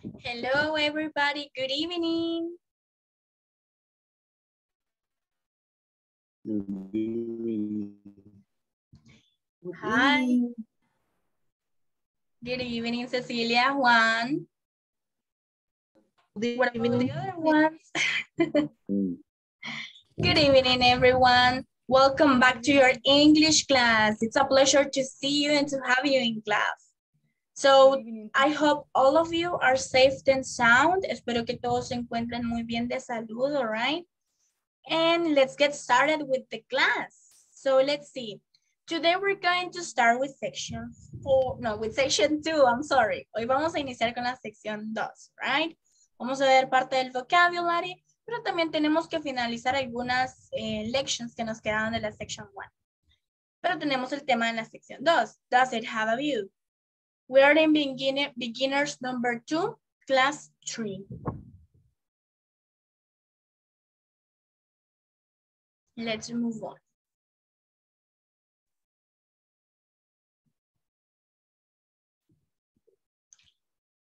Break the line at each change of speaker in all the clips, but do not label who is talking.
Hello, everybody. Good evening.
Good evening.
Hi. Good evening, Cecilia, Juan.
Good
What about
evening.
the other ones?
Mm.
Good evening, everyone. Welcome back to your English class. It's a pleasure to see you and to have you in class. So, I hope all of you are safe and sound. Espero que todos se encuentren muy bien de salud, all right? And let's get started with the class. So let's see. Today we're going to start with section four, no, with section two, I'm sorry. Hoy vamos a iniciar con la sección dos, right? Vamos a ver parte del vocabulary, pero también tenemos que finalizar algunas eh, lections que nos quedaban de la section one. Pero tenemos el tema en la sección dos. Does it have a view? We are in beginner, beginners number two, class three. Let's move on.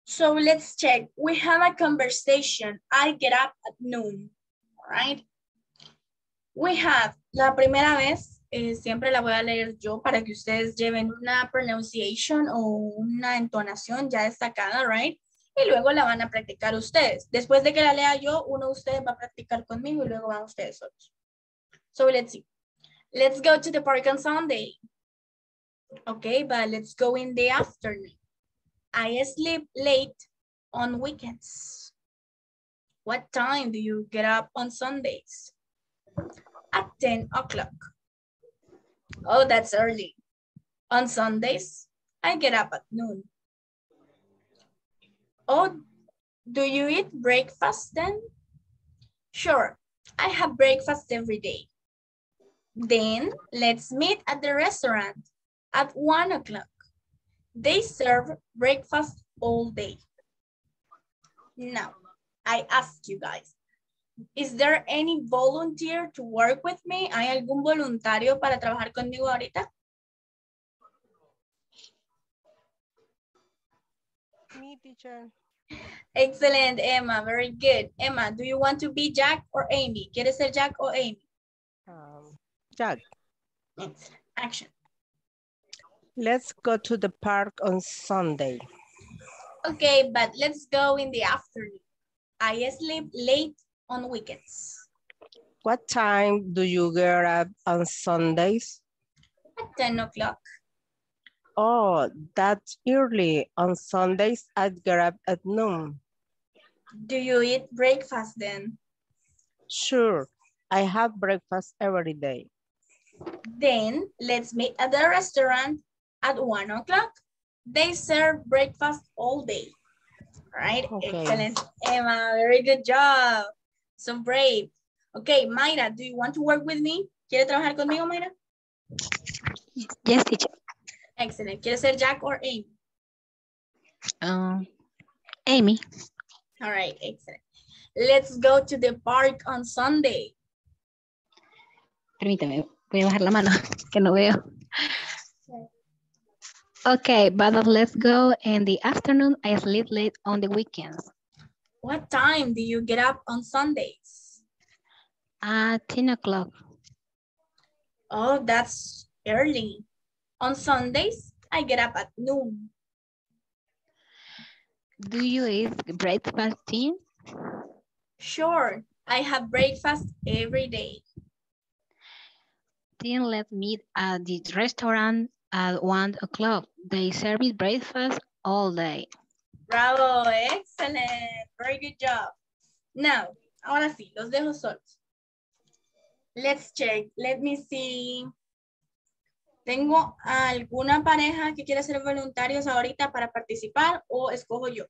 So let's check. We have a conversation. I get up at noon, all right? We have, la primera vez, eh, siempre la voy a leer yo para que ustedes lleven una pronunciation o una entonación ya destacada, right? Y luego la van a practicar ustedes. Después de que la lea yo, uno de ustedes va a practicar conmigo y luego van ustedes solos. So let's see. Let's go to the park on Sunday. Okay, but let's go in the afternoon. I sleep late on weekends. What time do you get up on Sundays? At 10 o'clock. Oh, that's early. On Sundays, I get up at noon. Oh, do you eat breakfast then? Sure, I have breakfast every day. Then let's meet at the restaurant at one o'clock. They serve breakfast all day. Now, I ask you guys, is there any volunteer to work with me? ¿Hay algún voluntario para trabajar conmigo ahorita?
Me, teacher.
Excellent, Emma. Very good. Emma, do you want to be Jack or Amy? ¿Quieres ser Jack o Amy?
Um, Jack,
Excellent. Action.
let's go to the park on Sunday.
Okay, but let's go in the afternoon. I sleep late on weekends.
What time do you get up on Sundays?
At 10 o'clock.
Oh, that's early. On Sundays, I get up at noon.
Do you eat breakfast then?
Sure, I have breakfast every day.
Then let's meet at the restaurant at one o'clock. They serve breakfast all day. Right?
Okay.
Excellent. Emma, very good job. So brave. Okay, Mayra, do you want to work with me? ¿Quiere trabajar conmigo, Mayra?
Yes, teacher.
Excellent. ¿Quiere ser Jack or Amy?
Um, Amy.
All right, excellent. Let's go to the park on Sunday.
Permítame, voy a bajar la mano, que no veo. Okay, but let's go in the afternoon. I sleep late on the weekends.
What time do you get up on Sundays?
At 10 o'clock.
Oh, that's early. On Sundays, I get up at noon.
Do you eat breakfast tea?
Sure, I have breakfast every day.
Then let's meet at the restaurant at 1 o'clock. They serve breakfast all day.
Bravo, excellent. Very good job. Now, ahora sí, los dejo solos. Let's check. Let me see. ¿Tengo alguna pareja que quiera ser voluntarios ahorita para participar o escojo yo?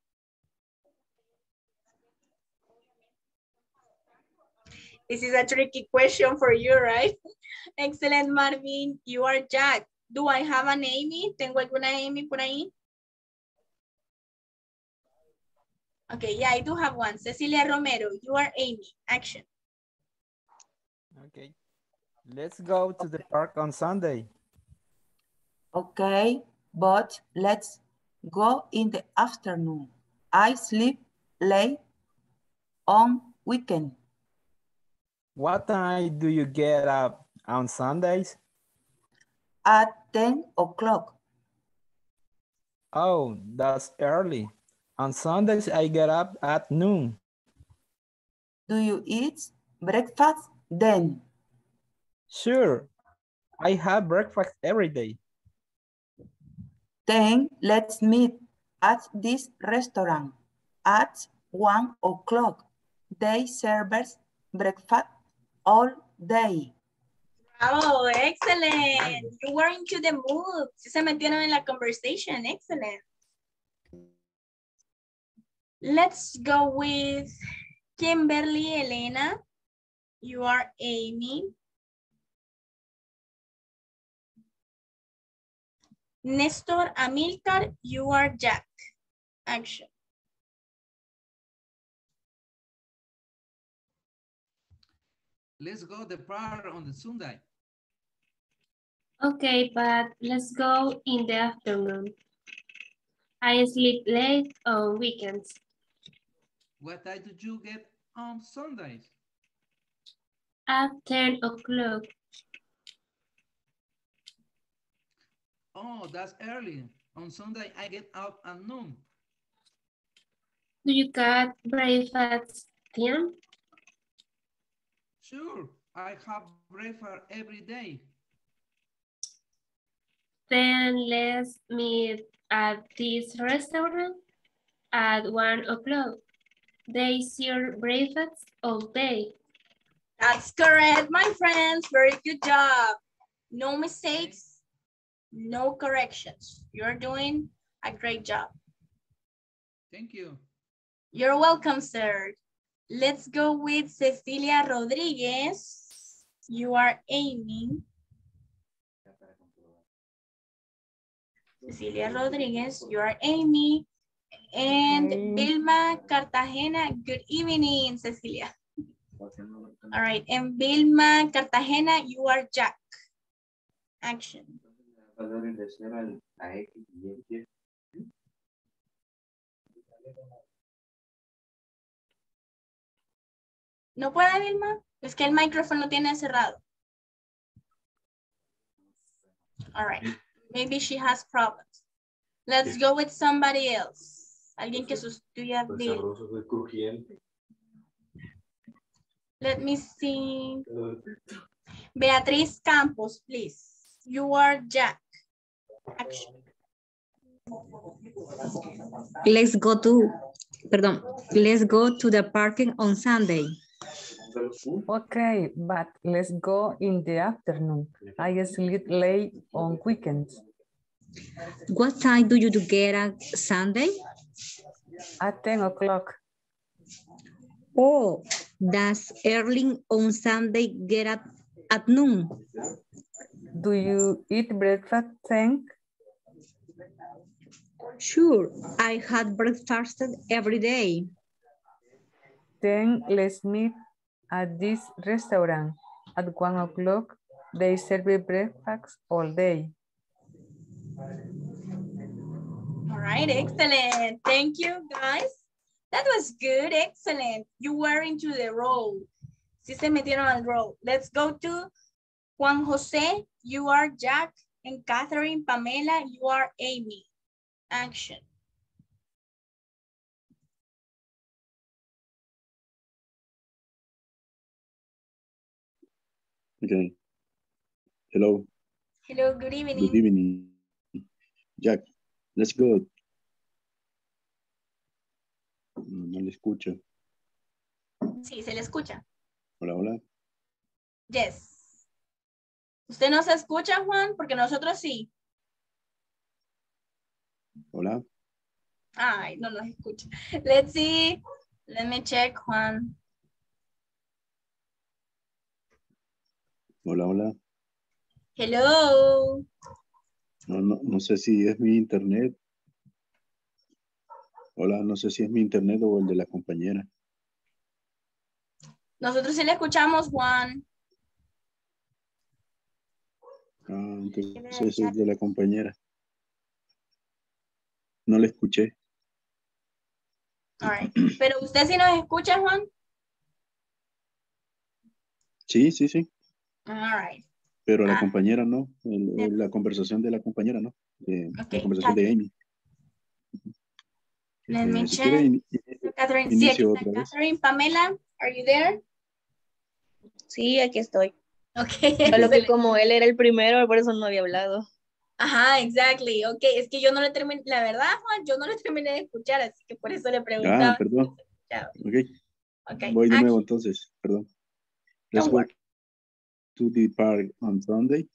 This is a tricky question for you, right? Excellent, Marvin. You are Jack. Do I have an Amy? ¿Tengo alguna Amy por ahí? Okay, yeah, I do have one. Cecilia Romero, you are Amy. Action.
Okay. Let's go to the park on Sunday.
Okay, but let's go in the afternoon. I sleep late on weekend.
What time do you get up on Sundays?
At 10 o'clock.
Oh, that's early. On Sundays, I get up at noon.
Do you eat breakfast then?
Sure, I have breakfast every day.
Then let's meet at this restaurant at one o'clock. They serve breakfast all day.
Oh, excellent. You were into the mood. Sí se metieron en la conversation. Excellent. Let's go with Kimberly Elena. You are Amy. Nestor Amilcar, you are Jack. Action.
Let's go the park on the Sunday.
Okay, but let's go in the afternoon. I sleep late on weekends.
What time did you get um, on Sundays?
At 10 o'clock.
Oh, that's early. On Sunday, I get up at noon.
Do you get breakfast then?
Sure, I have breakfast every day.
Then let's meet at this restaurant at one o'clock. They serve breakfast all day.
That's correct, my friends. Very good job. No mistakes, no corrections. You're doing a great job.
Thank you.
You're welcome, sir. Let's go with Cecilia Rodriguez. You are Amy. Cecilia Rodriguez, you are Amy. And
Okay.
Vilma Cartagena, good evening, Cecilia. All right, and Vilma Cartagena, you are Jack. Action. ¿No puede, Vilma? Es que el micrófono lo tiene cerrado. All right. Maybe she has problems. Let's go with somebody else. Alguien que sustituya. Let me see. Beatriz Campos, please. You are Jack. Action.
Let's go to, perdón, let's go to the parking on Sunday.
Okay, but let's go in the afternoon. I sleep late on weekends.
What time do you do get at Sunday?
At 10 o'clock.
Oh, does early on Sunday get up at noon?
Do you eat breakfast then?
Sure, I had breakfast every day.
Then let's meet at this restaurant at one o'clock. They serve breakfast all day.
All right, excellent. Thank you, guys. That was good, excellent. You were into the role. Sí se metieron al role. Let's go to Juan Jose, you are Jack, and Catherine Pamela, you are Amy. Action.
Okay. Hello.
Hello, good evening.
Good evening. Jack, let's go. No, le escucho.
Sí, se le escucha.
Hola, hola.
Yes. ¿Usted no se escucha, Juan? Porque nosotros sí.
Hola.
Ay, no nos escucha. Let's see. Let me check, Juan.
Hola, hola.
Hello.
No, no, no sé si es mi internet. Hola, no sé si es mi internet o el de la compañera.
Nosotros sí le escuchamos, Juan.
Ah, entonces es de la compañera. No le escuché.
All right. Pero usted sí nos escucha, Juan.
Sí, sí, sí.
All right.
Pero la
Ah.
compañera no. el- el- la conversación de la compañera no. La conversación de Amy.
Let me
si
check.
in-
Catherine, sí, aquí está. Catherine. Pamela, are you there?
Sí, aquí estoy.
Ok.
Solo que como él era el primero, por eso no había hablado.
Ajá, exactly. Ok, es que yo no le terminé, la verdad, Juan, yo no le terminé de escuchar, así que por eso le preguntaba.
Ah, perdón.
escuchaba.
Ok.
Ok,
Voy de nuevo entonces. Perdón. Let's go to the park on Sunday.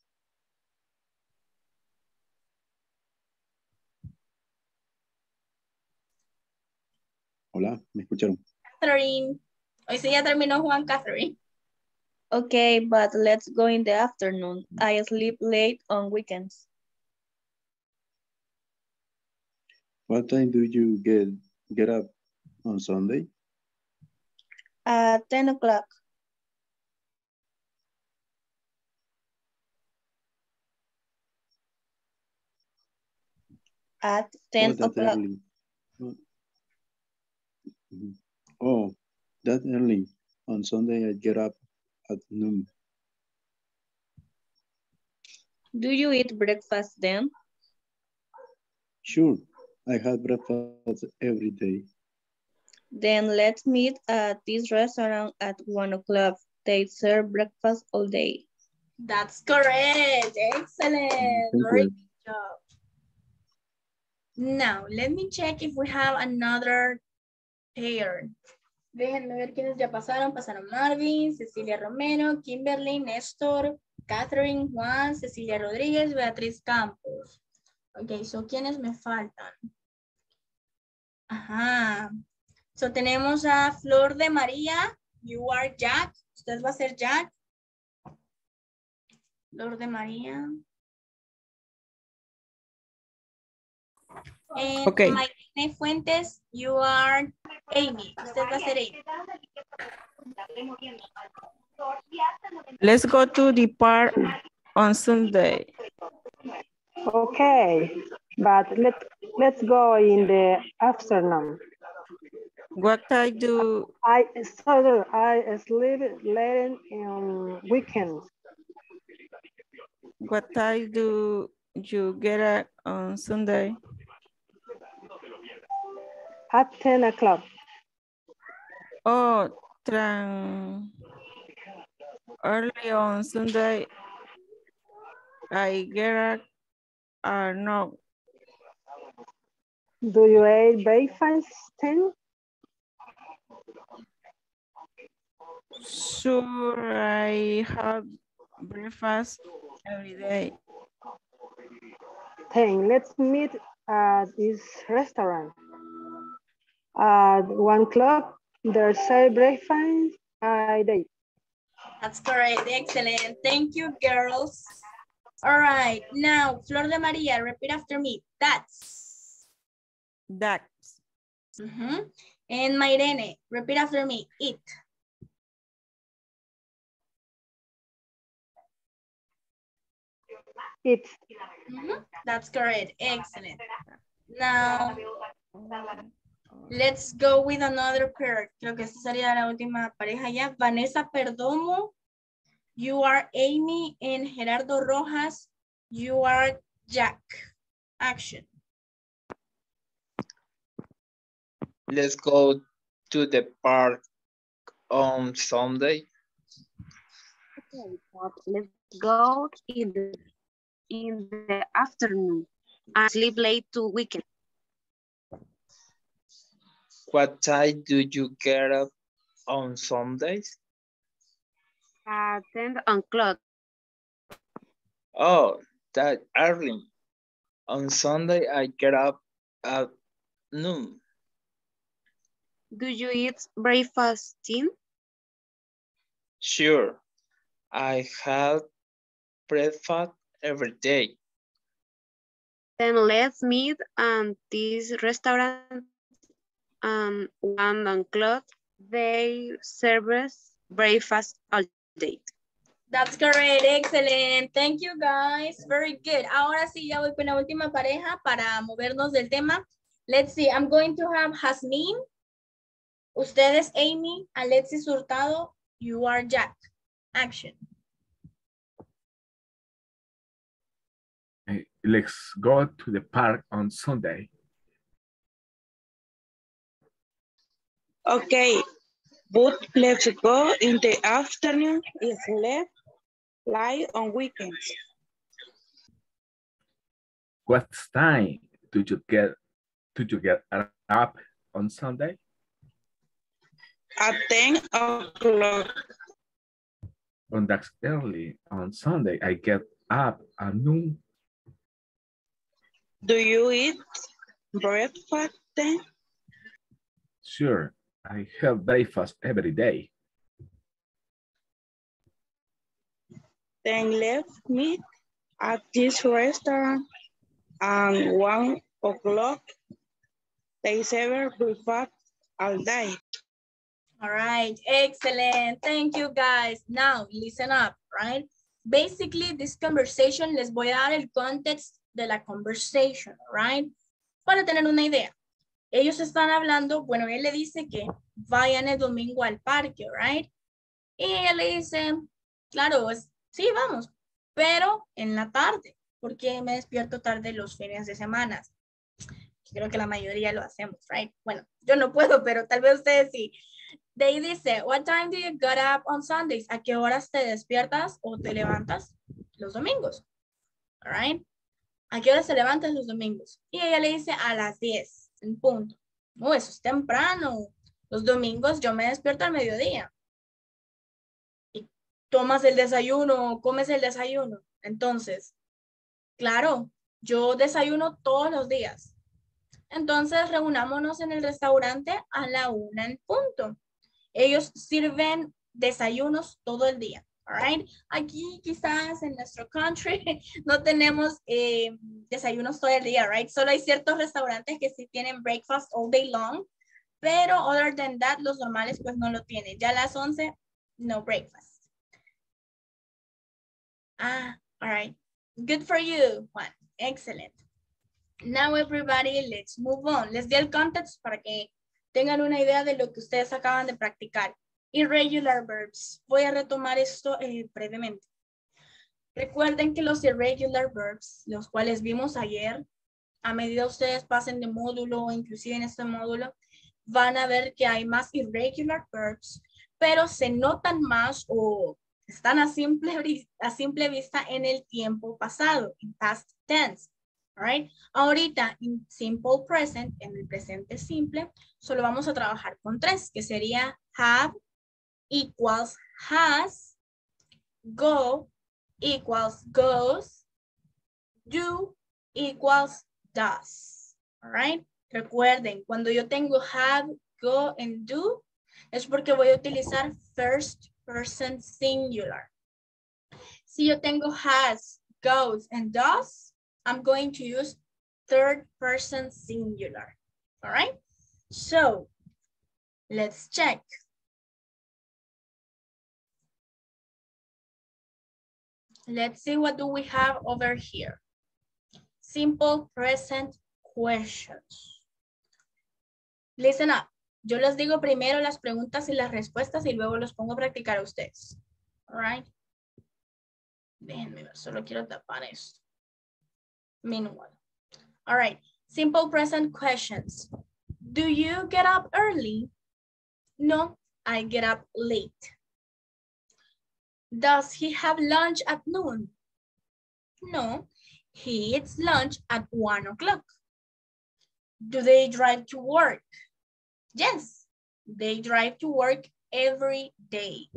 Hola, ¿me escucharon?
Catherine. Hoy sí ya terminó Juan Catherine.
Okay, but let's go in the afternoon. I sleep late on weekends.
What time do you get get up on Sunday?
At 10 o'clock. At 10
oh,
o'clock.
Early. Oh. That early. On Sunday, I get up at noon.
Do you eat breakfast then?
Sure, I have breakfast every day.
Then let's meet at this restaurant at 1 o'clock. They serve breakfast all day.
That's correct. Excellent.
Mm, thank
Very
you.
good job. Now, let me check if we have another pair. Déjenme ver quiénes ya pasaron. Pasaron Marvin, Cecilia Romero, Kimberly, Néstor, Catherine, Juan, Cecilia Rodríguez, Beatriz Campos. Ok, so ¿quiénes me faltan? Ajá. So tenemos a Flor de María. You are Jack. Usted va a ser Jack. Flor de María. And
Okay.
Mayrene Fuentes, you are Amy. Usted va a ser Amy.
Let's go to the park on Sunday.
Okay, but let, let's go in the afternoon.
What I do
I, sorry, I sleep late on weekends.
what time do you get up on Sunday?
At 10 o'clock.
Oh, tran early on Sunday. I get up or no.
Do you eat breakfast 10?
Sure, I have breakfast every day.
10. Let's meet at this restaurant. At 1 o'clock, there's a breakfast I day.
That's correct. Excellent. Thank you, girls. All right. Now, Flor de María, repeat after me. That's. That's.
That.
Mhm. And Mayrene, repeat after me. It.
It's
Mhm. That's correct. Excellent. Now, let's go with another pair. Creo que esta sería la última pareja ya. Vanessa Perdomo, you are Amy, and Gerardo Rojas, you are Jack. Action.
Let's go to the park on Sunday.
Okay, let's go in the in the afternoon and sleep late to weekend.
What time do you get up on Sundays?
At 10 o'clock.
Oh, that early. On Sunday, I get up at noon.
Do you eat breakfast, Tim?
Sure, I have breakfast every day.
Then let's meet at this restaurant um one o'clock. They serve breakfast all day.
That's correct. Excellent. Thank you, guys. Very good. Ahora sí, ya voy con la última pareja para movernos del tema. Let's see. I'm going to have Hasmin. Ustedes, Amy, Alexis Hurtado, you are Jack. Action.
Hey, let's go to the park on Sunday.
Okay, but let's go in the afternoon is left lie on weekends.
What time do you get do you get up on Sunday?
At 10 o'clock.
On that's early. On Sunday, I get up at noon.
Do you eat breakfast then?
Sure, I have breakfast every day.
Then let's meet at this restaurant at one o'clock. They serve breakfast all day.
All right, excellent. Thank you guys. Now, listen up, right? Basically, this conversation, les voy a dar el context de la conversation, right? Para tener una idea. Ellos están hablando, bueno, él le dice que vayan el domingo al parque, right? Y ella le dice, claro, sí, vamos, pero en la tarde, porque me despierto tarde los fines de semana. Creo que la mayoría lo hacemos, right? Bueno, yo no puedo, pero tal vez ustedes sí. De ahí dice, what time do you get up on Sundays? ¿A qué horas te despiertas o te levantas los domingos? All right? ¿A qué horas te levantas los domingos? Y ella le dice a las 10, en punto. No, eso es temprano. Los domingos yo me despierto al mediodía. Y tomas el desayuno, comes el desayuno. Entonces, claro, yo desayuno todos los días. Entonces, reunámonos en el restaurante a la una en punto. Ellos sirven desayunos todo el día. All right. Aquí quizás en nuestro country no tenemos eh, desayunos todo el día, right? Solo hay ciertos restaurantes que sí tienen breakfast all day long, pero other than that, los normales pues no lo tienen. Ya a las 11, no breakfast. Ah, all right. Good for you, Juan. Excellent. Now everybody, let's move on. Les di el context para que tengan una idea de lo que ustedes acaban de practicar. Irregular verbs. Voy a retomar esto eh, brevemente. Recuerden que los irregular verbs, los cuales vimos ayer, a medida ustedes pasen de módulo o inclusive en este módulo, van a ver que hay más irregular verbs, pero se notan más o están a simple, vista en el tiempo pasado, en past tense. Right. Ahorita, en simple present, en el presente simple, solo vamos a trabajar con tres, que sería have equals has, go equals goes, do equals does. All right. Recuerden, cuando yo tengo have, go, and do, es porque voy a utilizar first person singular. Si yo tengo has, goes, and does, I'm going to use third person singular. All right. So let's check. Let's see what do we have over here. Simple present questions. Listen up. Yo les digo primero las preguntas y las respuestas y luego los pongo a practicar a ustedes. All right. Déjenme ver, solo quiero tapar esto. Meanwhile. All right. Simple present questions. Do you get up early? No, I get up late. Does he have lunch at noon? No, he eats lunch at one o'clock. Do they drive to work? Yes, they drive to work every day.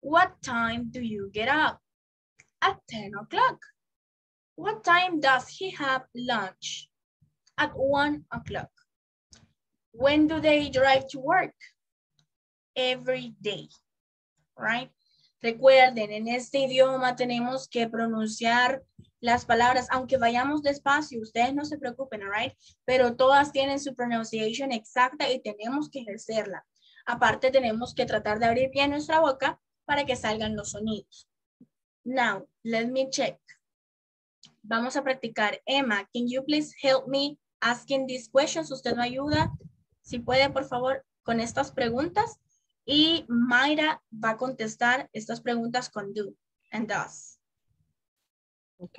What time do you get up? At 10 o'clock. What time does he have lunch? At one o'clock. When do they drive to work? Every day, right? Recuerden, en este idioma tenemos que pronunciar las palabras, aunque vayamos despacio, ustedes no se preocupen, right? Pero todas tienen su pronunciación exacta y tenemos que ejercerla. Aparte, tenemos que tratar de abrir bien nuestra boca para que salgan los sonidos. Now, let me check. Vamos a practicar. Emma, can you please help me asking these questions? ¿Usted me ayuda Si puede, por favor, con estas preguntas. Y Mayra va a contestar estas preguntas con do and does.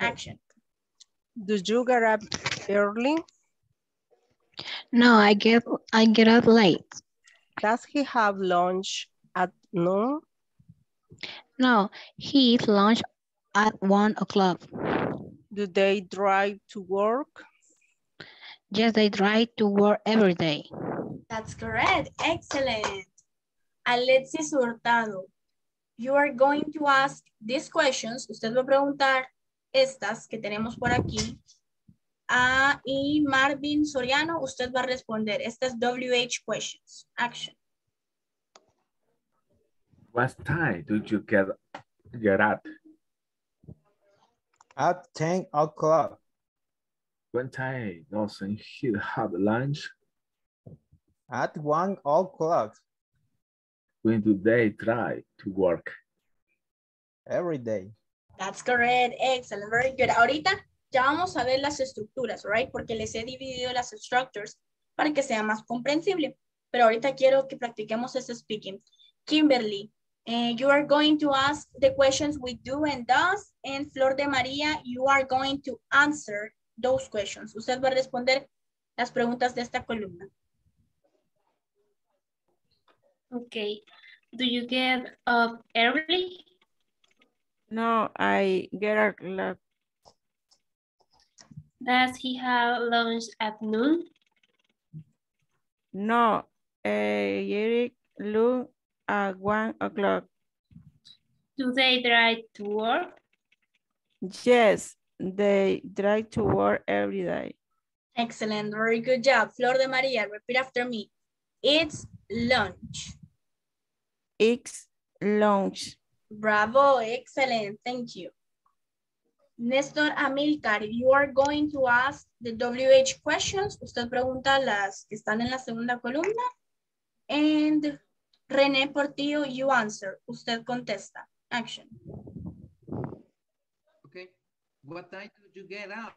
Action.
Do you get up early?
No, I get I get up late.
Does he have lunch at noon?
No, he eats lunch at one o'clock.
Do they drive to work?
Yes, they drive to work every day.
That's correct. Excellent. Alexis Hurtado, you are going to ask these questions. Usted va a preguntar estas que tenemos por aquí. Ah, y Marvin Soriano, usted va a responder estas WH questions. Action.
What time do you get, get up?
At 10 o'clock.
When time doesn't he have lunch?
At 1 o'clock.
When do they try to work?
Every day.
That's correct. Excellent. Very good. Ahorita ya vamos a ver las estructuras, right? Porque les he dividido las structures para que sea más comprensible. Pero ahorita quiero que practiquemos ese speaking. Kimberly, uh, you are going to ask the questions with do and does. And Flor de María, you are going to answer those questions. Usted va a responder las preguntas de esta columna.
Okay. Do you get up early?
No, I get up late.
Does he have lunch at noon?
No, uh, Eric lunch at one o'clock.
Do they drive to work?
Yes, they drive to work every day.
Excellent. Very good job. Flor de María, repeat after me. It's lunch.
It's lunch.
Bravo. Excellent. Thank you. Néstor Amilcar, you are going to ask the WH questions. Usted pregunta las que están en la segunda columna. And René Portillo, you answer. Usted contesta. Action.
Okay. What time did you get up?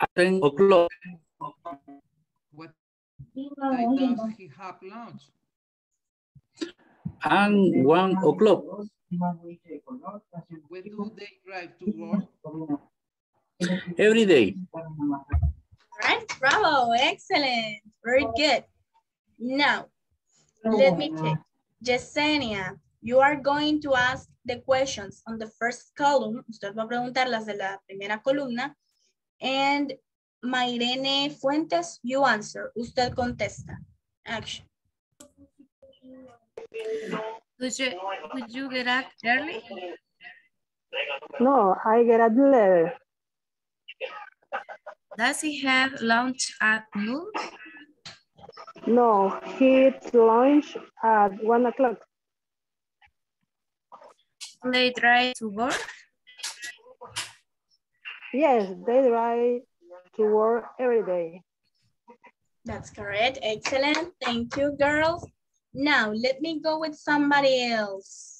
At 10 o'clock.
What time does he have lunch?
And 1 o'clock.
When do they drive to work?
Every day.
Right, bravo, excellent, very good. Now, let me check. Yesenia, you are going to ask the questions on the first column. Usted va a preguntar las de la primera columna. And Mairene Fuentes, you answer. Usted contesta. Action.
Would you, would you get up early?
No, I get up later.
Does he have lunch at noon?
No, he eats lunch at one o'clock.
They drive to work?
Yes, they drive to work every day.
That's correct. Excellent. Thank you, girls. Now, let me go with somebody else.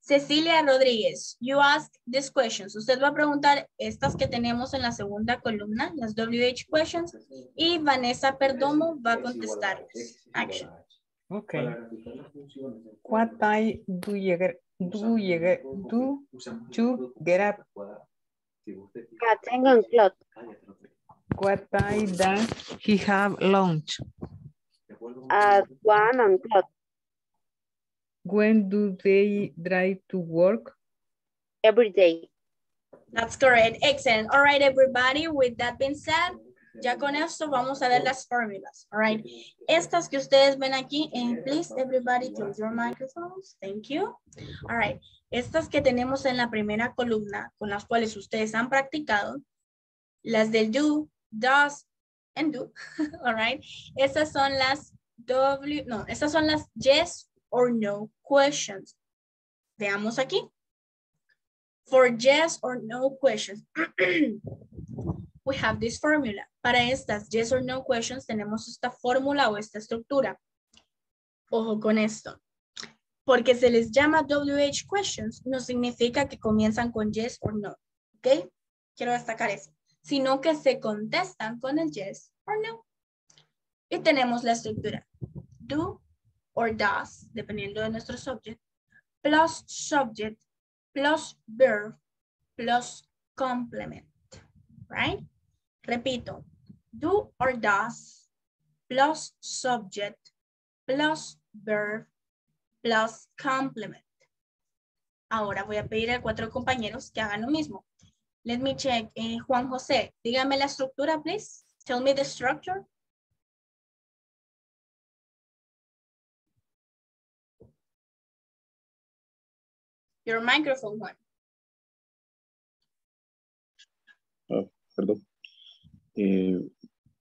Cecilia Rodríguez, you ask these questions. Usted va a preguntar estas que tenemos en la segunda columna, las WH questions, y Vanessa Perdomo va a contestar. Action.
Okay. What time do you get, do you get, do you get up?
At 10 o'clock.
What time does he have lunch?
At 1 o'clock.
When do they drive to work?
Every day.
That's correct. Excellent. All right, everybody. With that being said, ya con esto vamos a ver las fórmulas. All right. Estas que ustedes ven aquí, and please, everybody, close your microphones. Thank you. All right. Estas que tenemos en la primera columna, con las cuales ustedes han practicado, las del do, does, and do. All right. Estas son las W, no, estas son las yes or no questions. Veamos aquí. For yes or no questions, we have this formula. Para estas yes or no questions tenemos esta fórmula o esta estructura. Ojo con esto. Porque se les llama WH questions, no significa que comienzan con yes or no. ¿Ok? Quiero destacar eso. sino que se contestan con el yes or no. Y tenemos la estructura do or does, dependiendo de nuestro subject, plus subject, plus verb, plus complement, right? Repito, do or does, plus subject, plus verb, plus complement. Ahora voy a pedir a cuatro compañeros que hagan lo mismo. Let me check. Eh, Juan José, dígame la estructura, please. Tell me the structure. Your microphone, Juan.
Ah, perdón. Eh,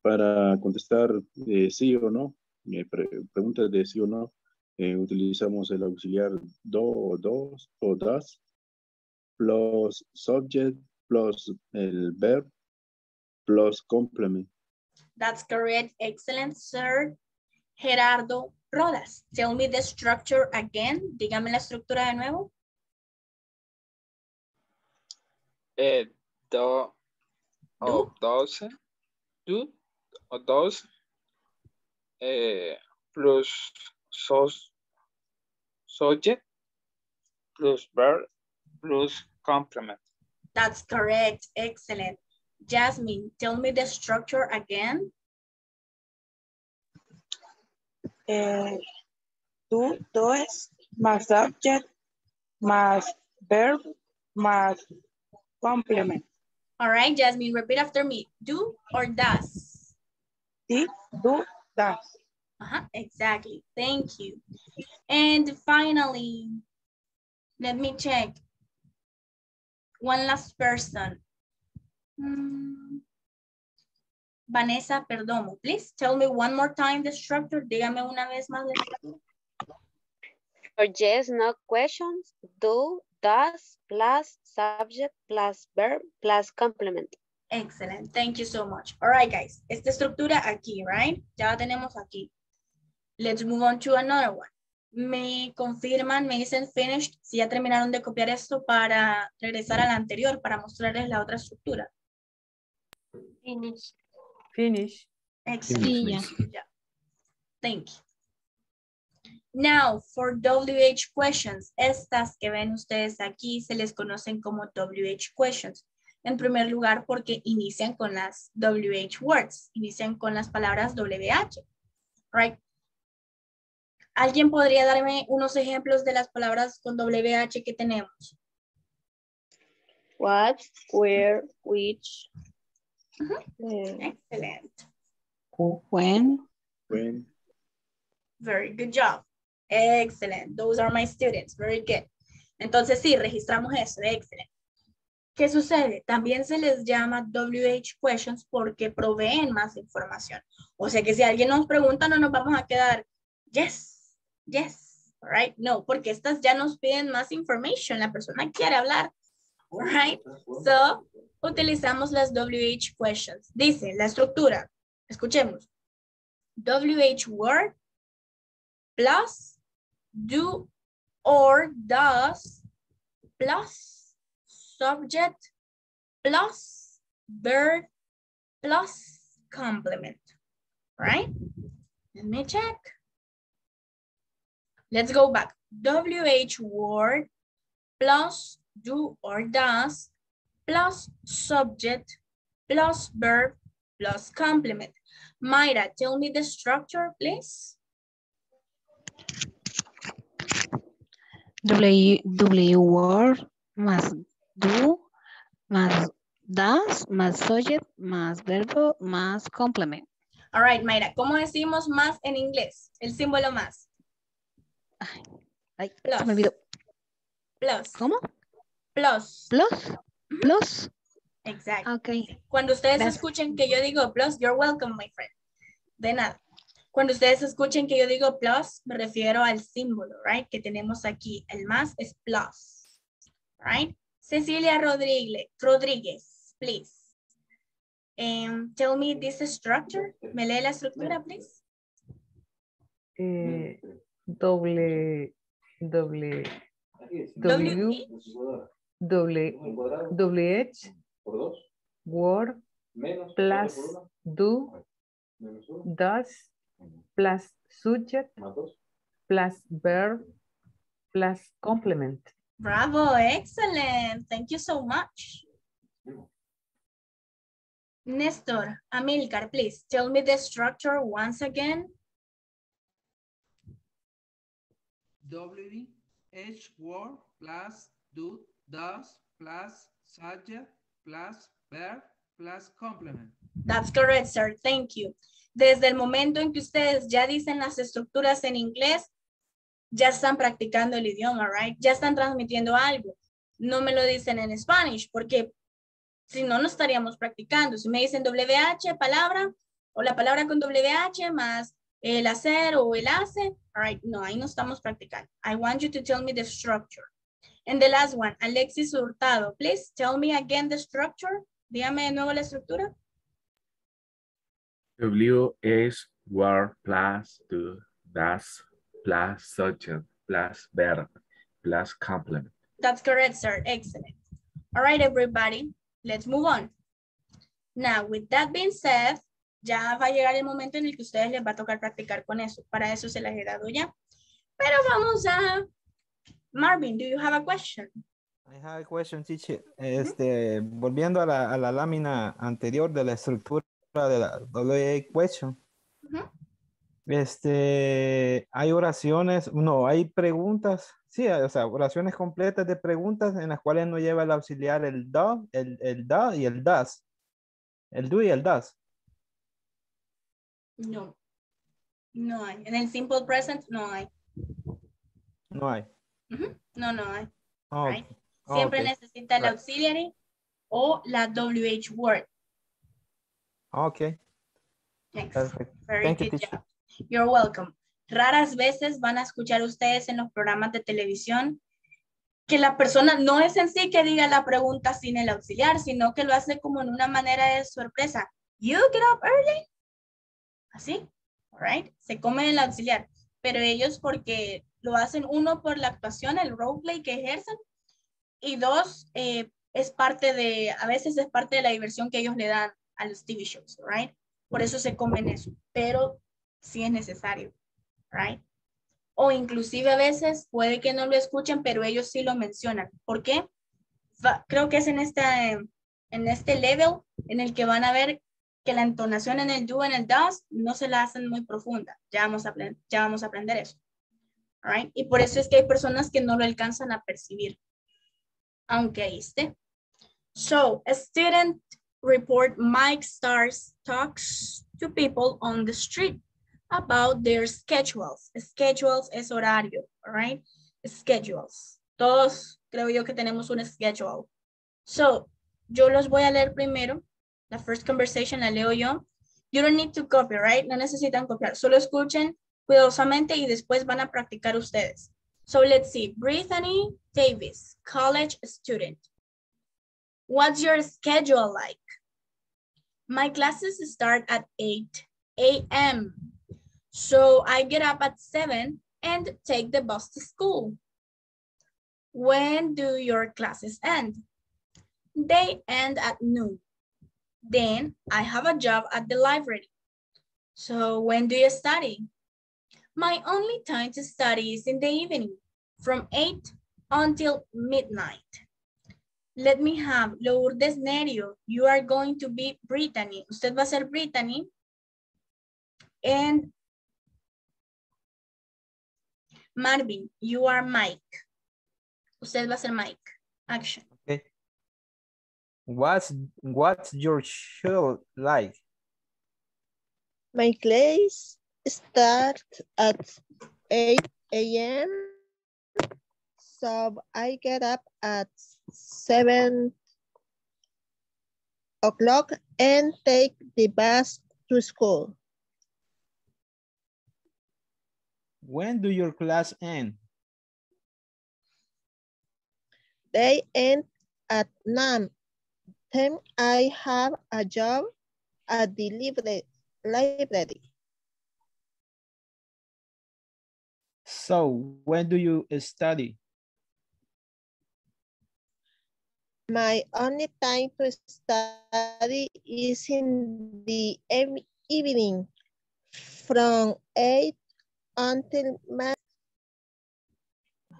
para contestar eh, sí o no, eh, pre- preguntas de sí o no, eh, utilizamos el auxiliar do o dos o das, plus subject, plus el verb, plus complement.
That's correct. Excellent, sir. Gerardo Rodas, tell me the structure again. Dígame la estructura de nuevo.
Eh, do o doce, do o dos, eh, plus sos, subject, plus verb, plus complement.
That's correct. Excellent. Jasmine, tell me the structure again.
Eh, tú, dos, más subject, más verb, más complement.
All right, Jasmine, repeat after me. Do or does?
Sí, do, das.
Uh-huh, exactly. Thank you. And finally, let me check. One last person. Hmm. Vanessa Perdomo, please tell me one more time the structure. Dígame una vez más la.
For yes, no questions, do, does, plus subject, plus verb, plus complement.
Excellent. Thank you so much. All right, guys. Esta estructura aquí, right? Ya la tenemos aquí. Let's move on to another one. Me confirman, me dicen finished, si ya terminaron de copiar esto para regresar a la anterior, para mostrarles la otra estructura.
Finish.
Finish.
Excellent. Job. Thank you. Now, for WH questions, estas que ven ustedes aquí se les conocen como WH questions. En primer lugar, porque inician con las WH words, inician con las palabras WH, right? ¿Alguien podría darme unos ejemplos de las palabras con WH que tenemos?
What, where, which. eh,
Excellent.
When,
When,
Very good job. Excellent. Those are my students. Very good. Entonces sí, registramos eso. Excellent. ¿Qué sucede? También se les llama WH questions porque proveen más información. O sea que si alguien nos pregunta, no nos vamos a quedar, yes, yes, right? No, porque estas ya nos piden más information. La persona quiere hablar, all right? So, utilizamos las WH questions. Dice la estructura. Escuchemos. WH word plus do or does plus subject plus verb plus complement, right? Let me check. Let's go back. WH word plus do or does plus subject plus verb plus complement. Mayra, tell me the structure, please.
W, W word, más do, más das, más subject, más verbo, más complement.
All right, Mayra, ¿cómo decimos más en inglés? El símbolo más.
Ay,
Plus.
se me olvidó.
Plus.
¿Cómo?
Plus.
Plus, plus.
Exacto.
Ok.
Cuando ustedes escuchen que yo digo plus, you're welcome, my friend. De nada. Cuando ustedes escuchen que yo digo plus, me refiero al símbolo, right? Que tenemos aquí. El más es plus, right? Cecilia Rodríguez, Rodríguez, please. Um, tell me this structure. ¿Me lee la estructura, please?
Eh, doble, doble, W, doble, WH, Word, plus do does plus subject plus verb plus complement.
Bravo, excellent. Thank you so much. Nestor, Amilcar, please tell me the structure once again.
W, H word plus do, does plus subject plus verb plus complement.
That's correct, sir. Thank you. Desde el momento en que ustedes ya dicen las estructuras en inglés, ya están practicando el idioma, right? Ya están transmitiendo algo. No me lo dicen en Spanish, porque si no, no estaríamos practicando. Si me dicen WH, palabra, o la palabra con WH más el hacer o el hace, all right, no, ahí no estamos practicando. I want you to tell me the structure. And the last one, Alexis Hurtado, please tell me again the structure. Dígame de nuevo la estructura.
W is word plus do, does, plus subject, plus verb, plus complement.
That's correct, sir. Excellent. All right, everybody, let's move on. Now, with that being said, ya va a llegar el momento en el que ustedes les va a tocar practicar con eso. Para eso se las he dado ya. Pero vamos a... Marvin, do you have a question?
I have a question, teacher. Este, volviendo a la, a la lámina anterior de la estructura de la WA question. Este, hay oraciones, no, hay preguntas, sí, o sea, oraciones completas de preguntas en las cuales no lleva el auxiliar el do, el, el da y el das. El do y el das.
No. No hay. En el simple present no hay.
No hay.
No, no hay.
Oh,
Right. Siempre necesita el
Right.
auxiliary o la WH word.
Ok.
Next.
Perfect.
Very
Thank
good job. You're welcome. Raras veces van a escuchar ustedes en los programas de televisión que la persona no es en sí que diga la pregunta sin el auxiliar, sino que lo hace como en una manera de sorpresa. You get up early. Así, right? Se come el auxiliar. Pero ellos porque lo hacen uno por la actuación, el roleplay que ejercen, y dos, eh, es parte de, a veces es parte de la diversión que ellos le dan a los TV shows, right? Por eso se comen eso, pero sí es necesario, right? O inclusive a veces puede que no lo escuchen, pero ellos sí lo mencionan. ¿Por qué? Creo que es en este, en este level en el que van a ver que la entonación en el do, en el does, no se la hacen muy profunda. Ya vamos a, ya vamos a aprender eso. Right? Y por eso es que hay personas que no lo alcanzan a percibir, aunque esté. So, a student report Mike Stars talks to people on the street about their schedules. Schedules es horario, all right? Schedules. Todos creo yo que tenemos un schedule. So, yo los voy a leer primero. La first conversation la leo yo. You don't need to copy, right? No necesitan copiar. Solo escuchen cuidadosamente y después van a practicar ustedes. So let's see. Brittany Davis, college student. What's your schedule like? My classes start at 8 a.m. So I get up at 7 and take the bus to school. When do your classes end? They end at noon. Then I have a job at the library. So when do you study? My only time to study is in the evening from 8 until midnight. Let me have Lourdes Nerio. You are going to be Brittany. Usted va a ser Brittany. And Marvin, you are Mike. Usted va a ser Mike. Action.
Okay. What's what's your show like?
My class starts at 8 a.m. So I get up at 7 o'clock and take the bus to school.
When do your class end?
They end at 9. Then I have a job at the libra- library.
So when do you study?
My only time to study is in the evening from 8 until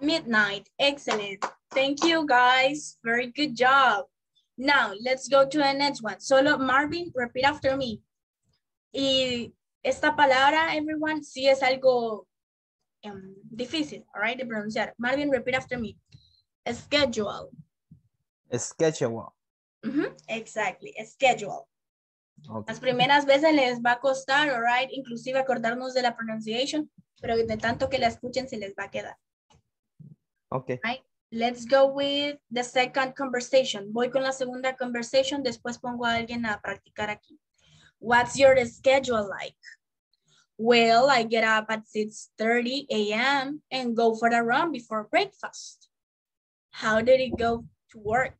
Midnight. Excellent. Thank you, guys. Very good job. Now, let's go to the next one. Solo Marvin, repeat after me. Y esta palabra, everyone, sí es algo em, difícil, all right, de pronunciar. Marvin, repeat after me. Schedule.
Schedule.
Ujú, Exactly, schedule.
Ok.
Las primeras veces les va a costar, all right, inclusive acordarnos de la pronunciation, pero de tanto que la escuchen se les va a quedar.
Ok.
Right? Let's go with the second conversation. Voy con la segunda conversation, después pongo a alguien a practicar aquí. What's your schedule like? Well, I get up at 6.30 a.m. and go for a run before breakfast. How did it go to work?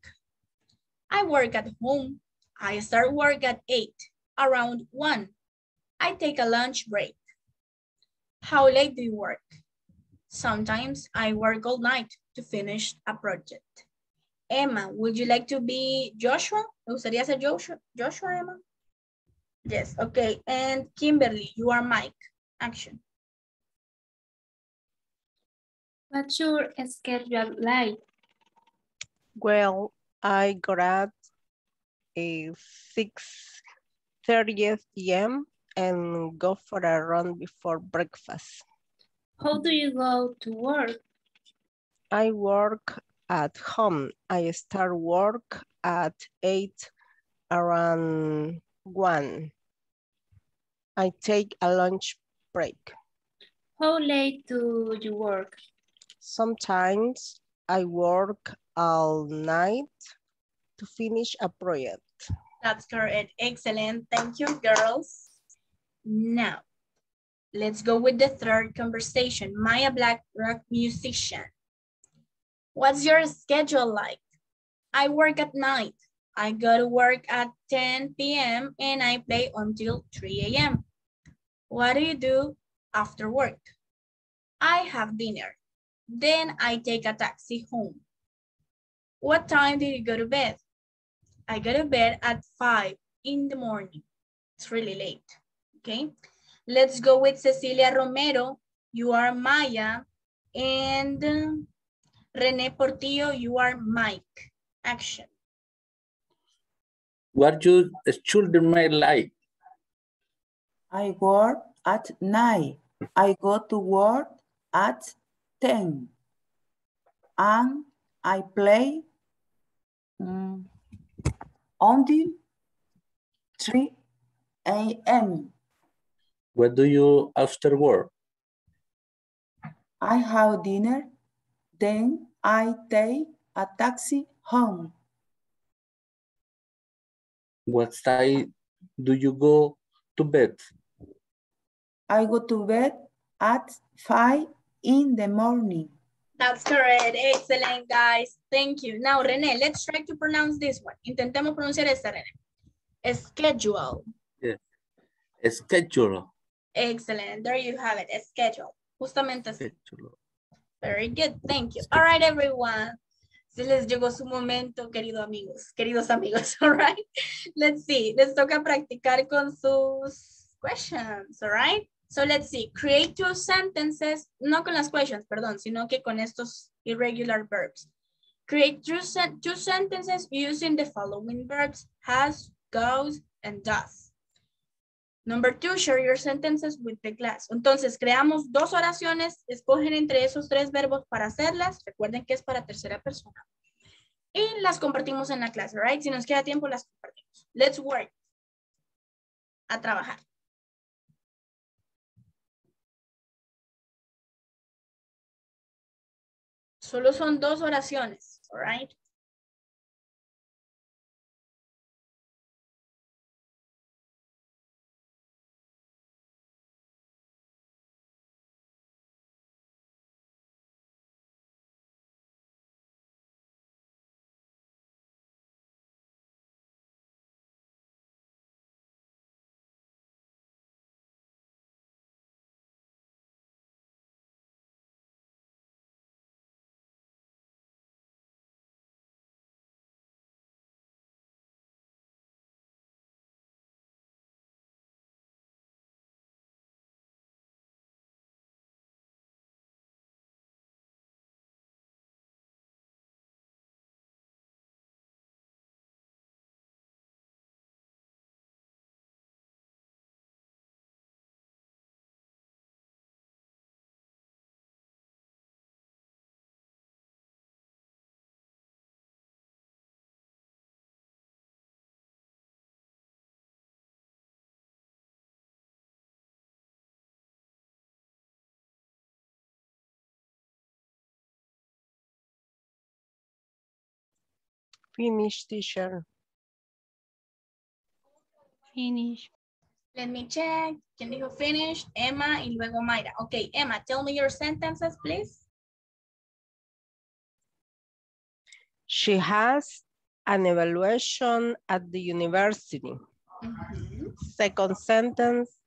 I work at home. I start work at 8, around 1. I take a lunch break. How late do you work? Sometimes I work all night to finish a project. Emma, would you like to be Joshua? ¿Me gustaría ser Joshua, Joshua Emma? Yes, okay. And Kimberly, you are Mike. Action.
What's your schedule like?
Well, I got a eh, 6.30 p.m. and go for a run before breakfast.
How do you go to work?
I work at home. I start work at 8 around 1. I take a lunch break.
How late do you work?
Sometimes I work all night to finish a project.
That's correct. Excellent. Thank you, girls. Now, let's go with the third conversation. Maya Black rock musician. What's your schedule like? I work at night. I go to work at 10 p.m. and I play until 3 a.m. What do you do after work? I have dinner. Then I take a taxi home. What time do you go to bed? I go to bed at 5 in the morning. It's really late, okay? Let's go with Cecilia Romero. You are Maya. And uh, Rene Portillo, you are Mike. Action.
What you children may like?
I work at night. I go to work at 10. And I play mm, until 3 a.m.
What do you after work?
I have dinner. Then I take a taxi home.
What time do you go to bed?
I go to bed at 5 in the morning.
That's correct. Excellent, guys. Thank you. Now, Rene, let's try to pronounce this one. Intentemos pronunciar esta, Rene. Schedule.
Yes. Schedule.
Excellent. There you have it. Schedule. Justamente así.
Schedule.
Very good. Thank you. All right, everyone. Se les llegó su momento, queridos amigos, queridos amigos. All right. Let's see. Les toca practicar con sus questions. All right. So let's see. Create two sentences, no con las questions, perdón, sino que con estos irregular verbs. Create two, two sentences using the following verbs, has, goes, and does. Number two, share your sentences with the class. Entonces, creamos dos oraciones, escogen entre esos tres verbos para hacerlas. Recuerden que es para tercera persona. Y las compartimos en la clase, right? Si nos queda tiempo, las compartimos. Let's work. A trabajar. Solo son dos oraciones, all
Finish, teacher.
Finish.
Let me check. ¿Quién dijo finish? Emma y luego Mayra. Okay, Emma, tell me your sentences, please.
She has an evaluation at the university. Mm-hmm. Second sentence,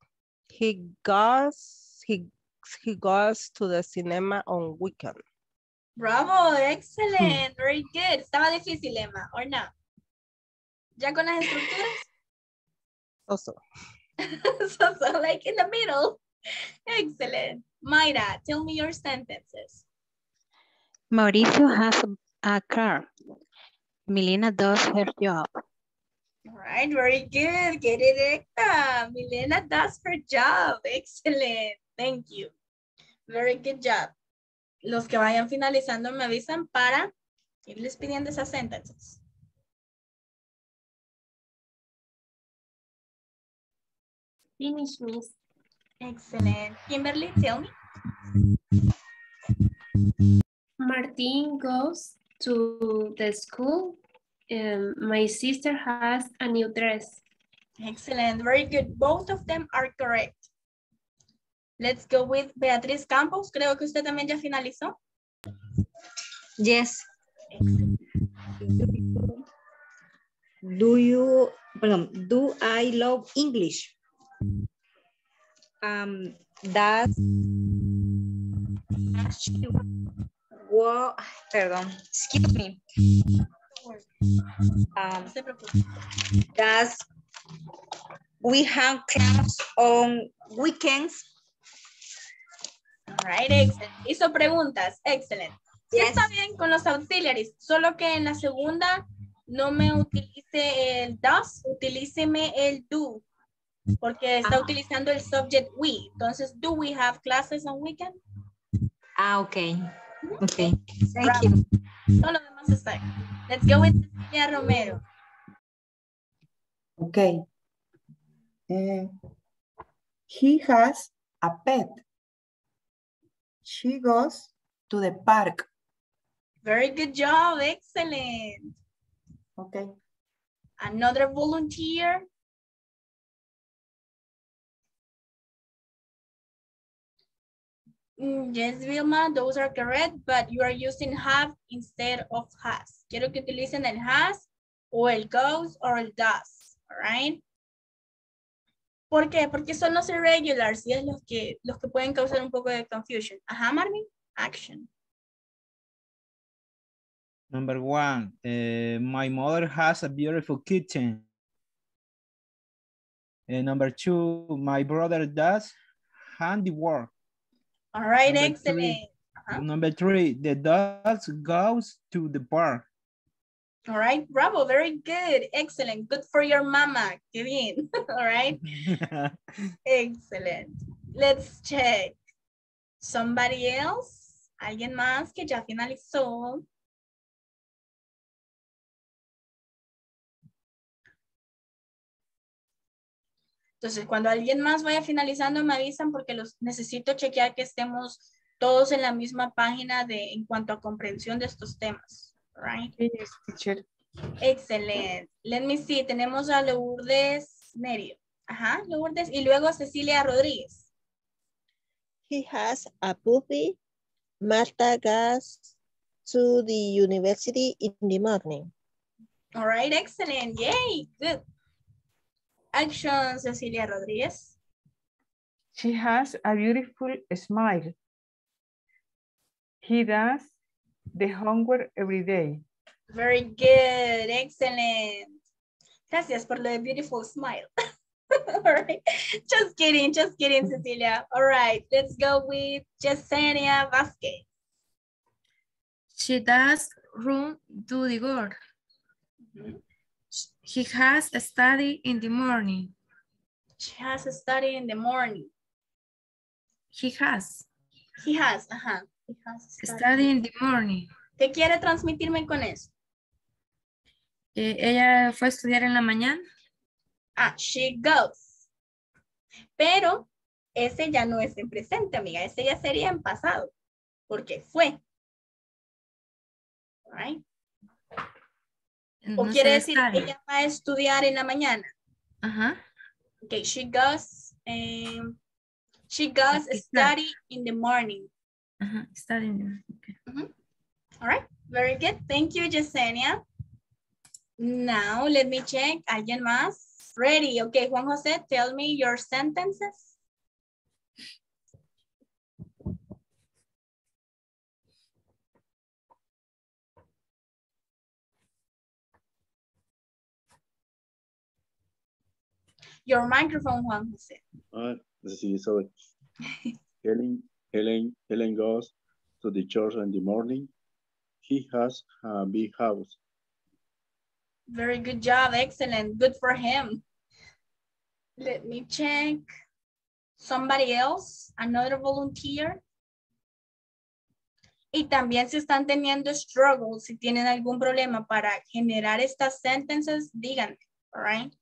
he goes, he, he goes to the cinema on weekend.
Bravo, excellent, very good. Estaba difícil, Emma, or no? ¿Ya con las estructuras?
Also,
so, so like in the middle. Excellent. Mayra, tell me your sentences.
Mauricio has a car. Milena does her job.
All right, very good. Get it, Ekta. Milena does her job. Excellent. Thank you. Very good job. Los que vayan finalizando me avisan para irles pidiendo esas sentences.
Finish, miss.
Excellent. Kimberly, tell me.
Martin goes to the school. Um, my sister has a new dress.
Excellent. Very good. Both of them are correct. Let's go with Beatriz Campos. Creo que usted también ya finalizó.
Yes. Do you, perdón, do I love English? Um, does she perdón, excuse me. Um, does we have class on weekends?
Right, excellent. Hizo preguntas. Excellent. Sí está bien con los auxiliaries, solo que en la segunda no me utilice el does, utilíceme el do. Porque está utilizando el subject we. Entonces, do we have classes on weekend?
Ah, okay. Okay. Thank you.
Todo lo demás está bien. Let's go with Cecilia Romero.
Okay. Eh, he has a pet. She goes to the park.
Very good job. Excellent.
Okay.
Another volunteer. Mm, Yes, Vilma, those are correct, but you are using have instead of has. Quiero que utilicen el has o el goes or el does, all right? ¿Por qué? Porque son los irregulars y es los que, los que pueden causar un poco de confusion. Ajá, Marvin. Action.
Number one, eh, my mother has a beautiful kitchen. And number two, my brother does handiwork.
All right,
Number
excellent.
three. Number three, the dog goes to the park.
All right, bravo, very good. Excellent. Good for your mama. Qué bien. All right. Excellent. Let's check. Somebody else? ¿Alguien más que ya finalizó? Entonces, cuando alguien más vaya finalizando, me avisan porque los necesito chequear que estemos todos en la misma página de en cuanto a comprensión de estos temas. Right?
Yes, teacher.
Excelente. Let me see. Tenemos a Lourdes Nerio. Ajá, Lourdes. Y luego Cecilia Rodríguez.
He has a puppy. Marta goes to the university in the morning.
All right, excellent. Yay, good. Action, Cecilia Rodríguez.
She has a beautiful smile. He does the homework every day.
Very good, excellent. Gracias por lo de beautiful smile. All right, just kidding, just kidding, Cecilia. All right, let's go with Yesenia Vasquez.
She does room to the door. He has a study in the morning.
She has a study in the morning.
He has
He has, ajá. He has a study.
in the morning.
¿Qué quiere transmitirme con eso?
Eh, ella fue a estudiar en la mañana.
Ah, she goes. Pero ese ya no es en presente, amiga. Ese ya sería en pasado. Porque fue. Right? O quiere decir,
study.
ella va a estudiar en la mañana.
Ajá.
Okay, she goes, um, she goes study in the morning.
Ajá. Studying. Okay.
All right, very good. Thank you, Yesenia. Now, let me check. ¿Alguien más? Ready. Okay, Juan José, tell me your sentences. Your microphone, Juan José.
Ah, sí, sorry. Helen, Helen, Helen goes to the church in the morning. He has a big house.
Very good job. Excellent. Good for him. Let me check. Somebody else, another volunteer. Y también si están teniendo struggles, si tienen algún problema para generar estas sentences, díganme, all right?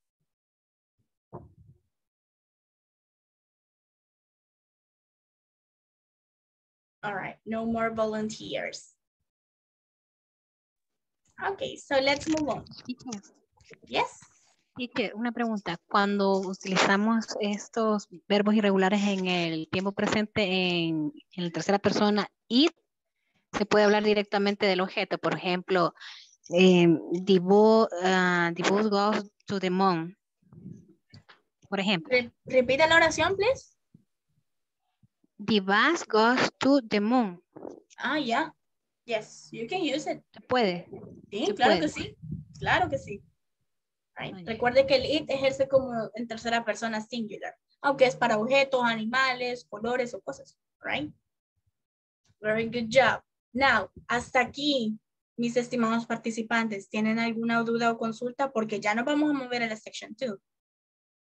All right, no more volunteers. Okay, so let's move on. Yes.
Teacher, una pregunta. Cuando utilizamos estos verbos irregulares en el tiempo presente en, en la tercera persona, it, se puede hablar directamente del objeto. Por ejemplo, eh, the, bo- the bus goes to the moon. Por ejemplo,
Re- Repita la oración, please.
The bus goes to the moon.
Ah, yeah. Yes, you can use it.
Se puede.
Sí,
Se
claro
puede.
que sí. Claro que sí. Right. Recuerde que el it ejerce como en tercera persona singular, aunque es para objetos, animales, colores o cosas. Right? Very good job. Now, hasta aquí, mis estimados participantes, ¿tienen alguna duda o consulta? Porque ya nos vamos a mover a la section 2.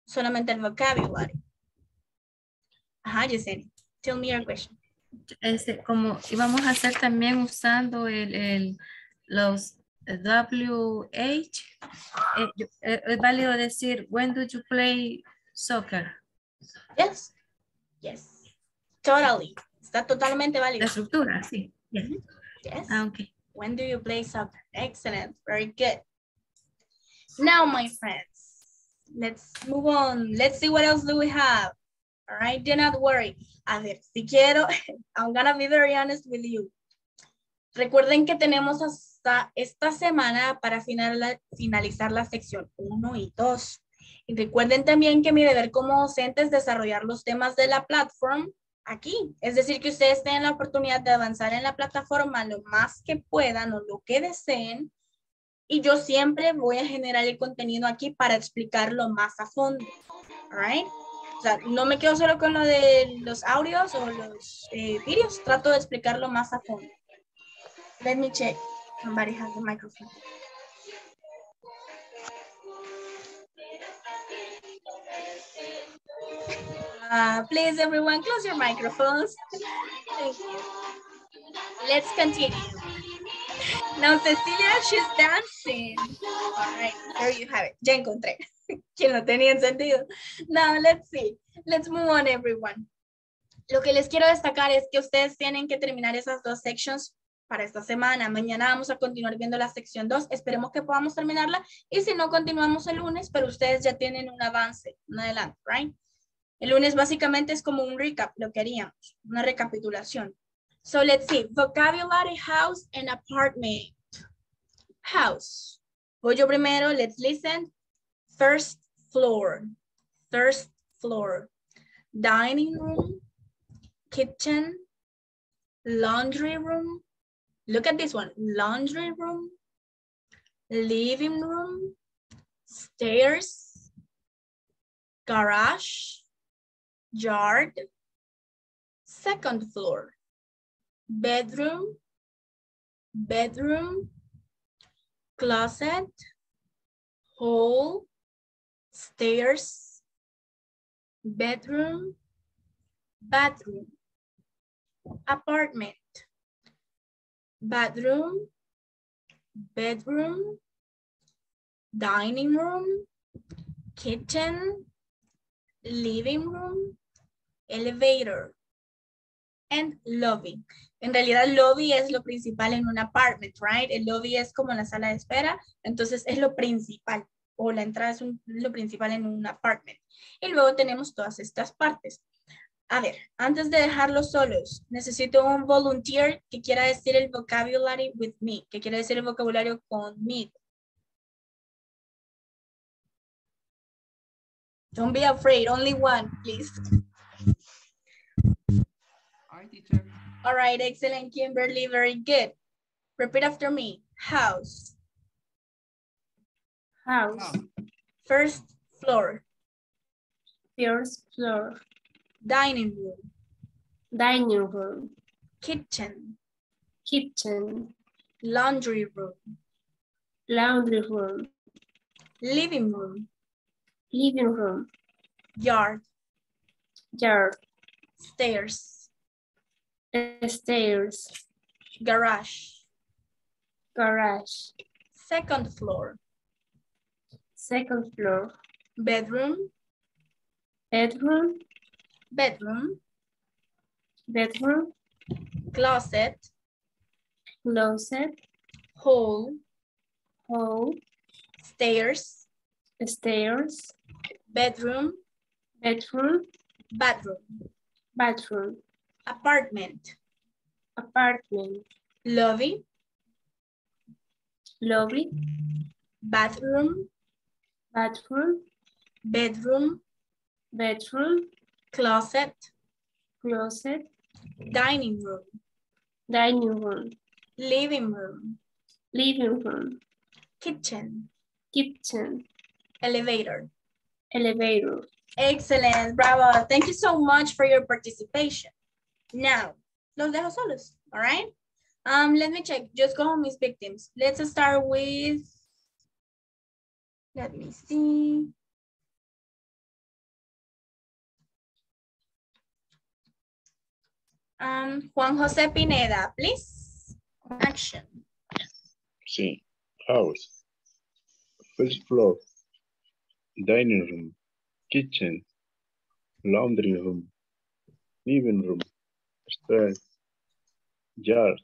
Solamente el vocabulary. Ajá, Yesenia. Tell me your question.
Este, como íbamos a hacer también usando el, el- los WH, eh, yo- eh, es válido decir, when do you play soccer?
Yes. Yes. Totally. Está totalmente válido.
La estructura, sí. Yes.
Yes.
Ah, ok.
When do you play soccer? Excellent. Very good. Now, my friends, let's move on. Let's see what else do we have. All right, do not worry. A ver, si quiero, I'm gonna be very honest with you. Recuerden que tenemos hasta esta semana para final- finalizar la sección 1 y 2. Y recuerden también que mi deber como docente es desarrollar los temas de la plataforma aquí. Es decir, que ustedes tengan la oportunidad de avanzar en la plataforma lo más que puedan o lo que deseen. Y yo siempre voy a generar el contenido aquí para explicarlo más a fondo. All right? O sea, no me quedo solo con lo de los audios o los eh, trato de explicarlo más a fondo. Let me check. Somebody has the microphone. Uh, please, everyone, close your microphones. Thank you. Let's continue. Now, Cecilia, she's dancing. All right, there you have it. Ya encontré. Quien lo tenía encendido. Now, let's see. Let's move on, everyone. Lo que les quiero destacar es que ustedes tienen que terminar esas dos sections para esta semana. Mañana vamos a continuar viendo la sección 2. Esperemos que podamos terminarla. Y si no, continuamos el lunes, pero ustedes ya tienen un avance, un adelanto, right? El lunes básicamente es como un recap, lo que haríamos, una recapitulación. So let's see, vocabulary, house, and apartment. House. Voy yo primero, let's listen. First floor, first floor. Dining room, kitchen, laundry room. Look at this one, laundry room, living room, stairs, garage, yard, second floor, bedroom, bedroom, closet, hall, stairs, bedroom, bathroom, apartment, bedroom, bedroom, dining room, kitchen, living room, elevator, and lobby. En realidad, lobby es lo principal en un apartment, right? El lobby es como la sala de espera, entonces es lo principal, o la entrada es, un- lo principal en un apartment. Y luego tenemos todas estas partes. A ver, antes de dejarlos solos, necesito un volunteer que quiera decir el vocabulary with me, que quiera decir el vocabulario conmigo. Don't be afraid, only one, please.
Hi, teacher.
All right, excellent, Kimberly, very good. Repeat after me. House,
House.
first floor,
First floor.
dining room,
Dining room.
kitchen,
Kitchen.
laundry room,
Laundry room.
living room,
Living room.
yard,
Yard.
stairs,
Stairs.
garage,
Garage.
second floor,
Second floor.
bedroom,
Bedroom.
bedroom,
Bedroom.
closet,
Closet.
hall,
Hall.
stairs,
Stairs.
bedroom,
Bedroom.
bathroom,
Bathroom.
apartment,
Apartment.
lobby,
Lobby.
bathroom,
Bathroom.
bedroom,
Bedroom.
closet,
Closet.
dining room,
Dining room.
living room,
Living room.
kitchen,
Kitchen.
elevator.
Elevator.
Excellent, bravo. Thank you so much for your participation. Now, los dejo solos, all right? Um, let me check, just go on mis victims. Let's start with, let me see. Um, Juan José Pineda, please. Action.
Sí. House. First floor. Dining room. Kitchen. Laundry room. Living room. Stairs. Yard.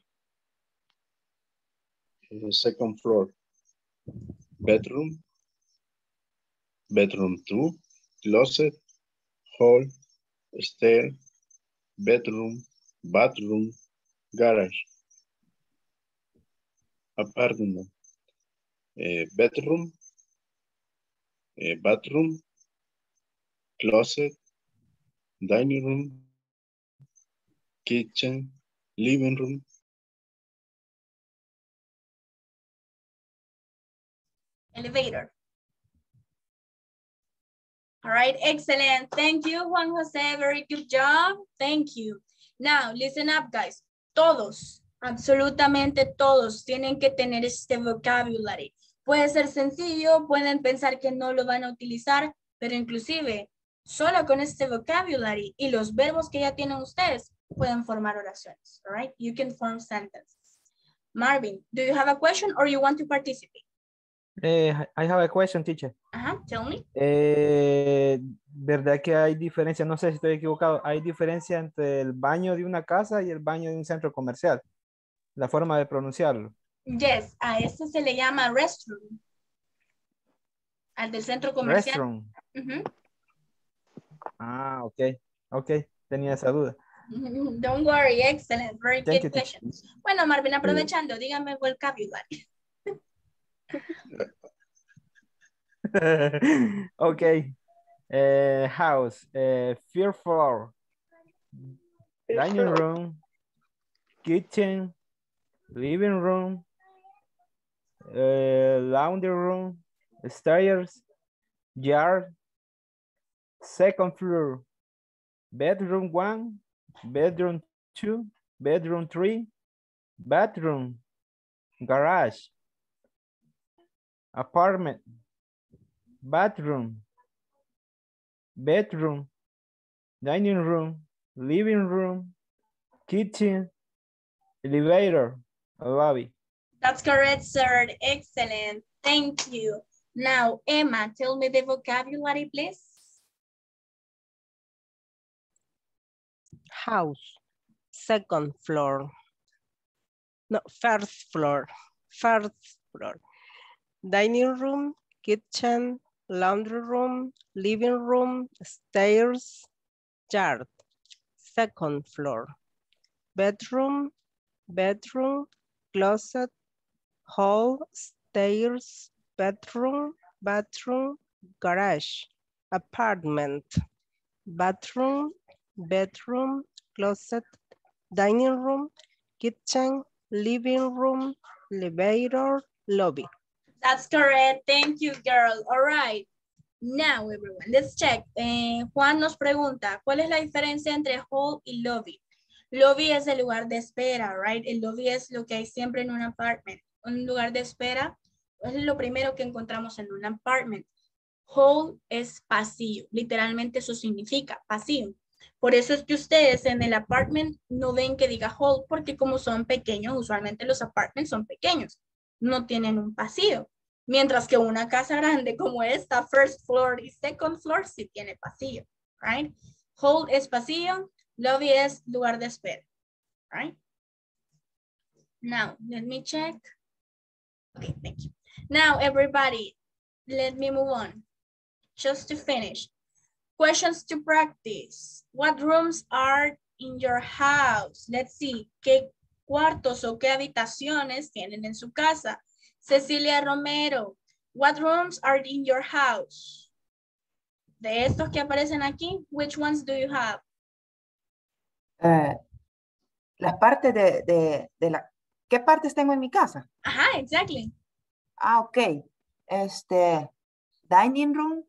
eh, Second floor. Bedroom. Bedroom two. Closet. Hall. Stair. Bedroom. Bathroom. Garage. Apartment. eh, bedroom, eh, bathroom, closet, dining room, kitchen, living room,
Elevator. All right, excellent. Thank you, Juan Jose. Very good job. Thank you. Now, listen up, guys. Todos, absolutamente todos, tienen que tener este vocabulary. Puede ser sencillo, pueden pensar que no lo van a utilizar, pero inclusive, solo con este vocabulary y los verbos que ya tienen ustedes, pueden formar oraciones. All right, you can form sentences. Marvin, do you have a question or you want to participate?
Eh, I have a question, teacher.
Ajá, tell me.
Eh, ¿Verdad que hay diferencia? No sé si estoy equivocado. ¿Hay diferencia entre el baño de una casa y el baño de un centro comercial? La forma de pronunciarlo.
Yes, a este se le llama restroom. Al del centro comercial.
Restroom.
Ujú.
Ah, ok. Ok, tenía esa duda.
Don't worry, excellent, very
Thank
good
you, teacher.
question. Bueno, Marvin, aprovechando, dígame vocabulary.
okay. Uh, house, uh, first floor, dining room, kitchen, living room, uh, laundry room, stairs, yard, second floor, bedroom one, bedroom two, bedroom three, bathroom, garage, apartment, bathroom, bedroom, dining room, living room, kitchen, elevator, lobby.
That's correct, sir. Excellent. Thank you. Now, Emma, tell me the vocabulary, please.
House, second floor. No, first floor, first floor. Dining room, kitchen, laundry room, living room, stairs, yard, second floor. Bedroom, bedroom, closet, hall, stairs, bedroom, bathroom, garage, apartment, bathroom, bedroom, closet, dining room, kitchen, living room, elevator, lobby.
That's correct. Thank you, girl. All right. Now, everyone, let's check. Eh, Juan nos pregunta, ¿cuál es la diferencia entre hall y lobby? Lobby es el lugar de espera, right? El lobby es lo que hay siempre en un apartment. Un lugar de espera es lo primero que encontramos en un apartment. Hall es pasillo. Literalmente eso significa pasillo. Por eso es que ustedes en el apartment no ven que diga hall, porque como son pequeños, usualmente los apartments son pequeños. No tienen un pasillo. Mientras que una casa grande como esta, first floor y second floor, sí tiene pasillo, right? Hall es pasillo, lobby es lugar de espera, right? Now, let me check. Okay, thank you. Now, everybody, let me move on. Just to finish. Questions to practice. What rooms are in your house? Let's see. ¿Qué cuartos o qué habitaciones tienen en su casa? Cecilia Romero. What rooms are in your house? De estos que aparecen aquí, which ones do you have?
Eh, las partes de, de, de la... ¿Qué partes tengo en mi casa?
Ajá, exactly.
Ah, ok. Este, dining room,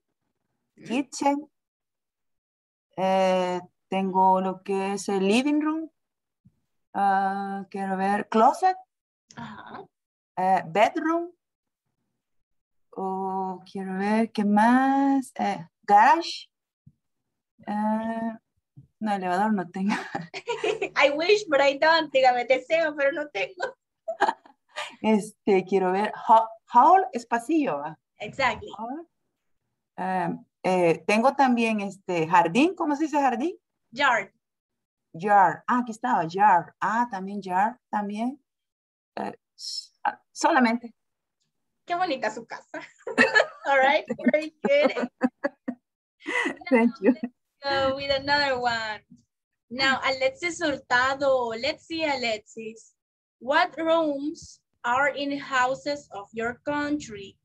kitchen. eh, tengo lo que es el living room. ah, quiero ver, closet.
Ajá.
Eh, bedroom. Oh, quiero ver, ¿qué más? Eh, garage. Eh, no, elevador no tengo.
I wish, but I don't. Dígame, deseo, pero no tengo.
Este, quiero ver, ha- hall es pasillo. ¿va?
Exactly.
Hall. Eh, eh, tengo también este jardín, ¿cómo se dice jardín?
Yard.
Yard. Ah, aquí estaba, yard. Ah, también yard, también. Eh, solamente.
Qué bonita su casa. All right, very good.
Thank you.
Go with another one. Now, Alexis Hurtado. Let's see, Alexis. What rooms are in houses of your country?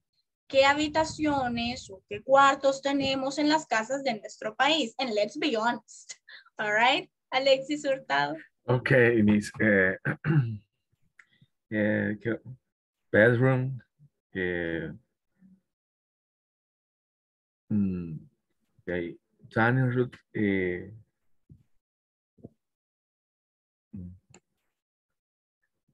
¿Qué habitaciones o qué cuartos tenemos en las casas de nuestro país? And let's be honest. All right, Alexis Hurtado.
Okay, Miss. eh, eh, ¿qué? Bedroom. eh, mm, okay, dining room. eh, mm,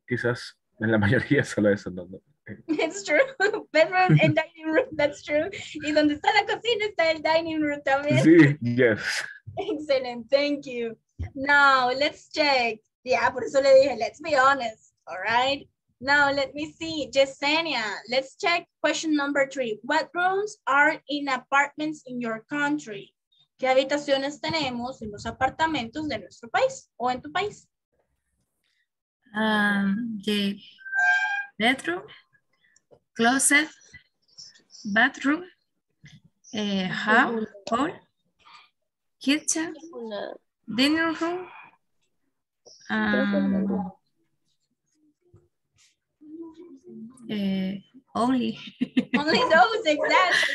quizás en la mayoría solo eso. No, no.
It's true. Bedroom and dining room, that's true. Y donde está la cocina está el dining room también.
Sí, yes.
Excellent, thank you. Now, let's check. Yeah, por eso le dije, let's be honest, all right? Now, let me see. Yesenia, let's check question number three. What rooms are in apartments in your country? ¿Qué habitaciones tenemos en los apartamentos de nuestro país o en tu país?
Um, the bedroom, closet, bathroom, eh, hall, hall, kitchen, dinner room, um, eh, only.
Only those, exactly.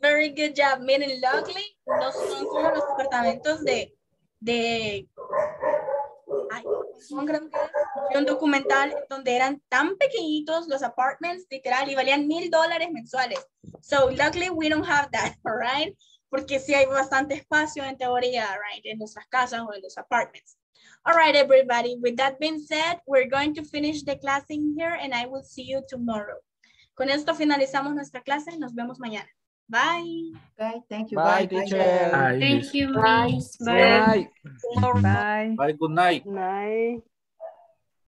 Very good job. Miren, luckily, no son como los apartamentos de, de, son creo que es, vi un documental donde eran tan pequeñitos los apartments, literal, y valían mil dólares mensuales. So, luckily, we don't have that, all right? Porque sí hay bastante espacio en teoría, right, en nuestras casas o en los apartments. All right, everybody. With that being said, we're going to finish the class in here and I will see you tomorrow. Con esto finalizamos nuestra clase. Nos vemos mañana. Bye.
Okay, thank you.
Bye, teacher.
Bye,
Thank you,
Bye.
Miss.
Bye.
Bye.
Bye, good night.
Night.